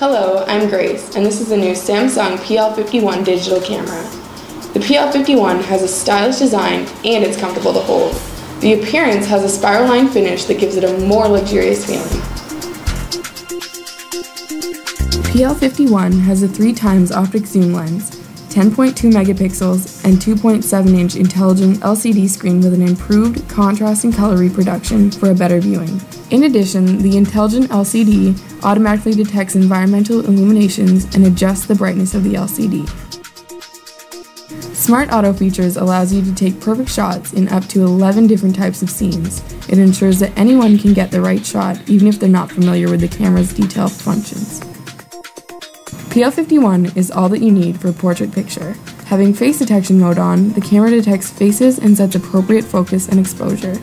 Hello, I'm Grace, and this is the new Samsung PL51 digital camera. The PL51 has a stylish design and it's comfortable to hold. The appearance has a spiral line finish that gives it a more luxurious feeling. PL51 has a 3 times optic zoom lens, 10.2 megapixels, and 2.7 inch intelligent LCD screen with an improved contrast and color reproduction for a better viewing. In addition, the intelligent LCD automatically detects environmental illuminations and adjusts the brightness of the LCD. Smart Auto Features allows you to take perfect shots in up to 11 different types of scenes. It ensures that anyone can get the right shot even if they're not familiar with the camera's detail functions. PL51 is all that you need for a portrait picture. Having face detection mode on, the camera detects faces and sets appropriate focus and exposure.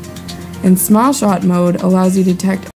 And smile shot mode allows you to detect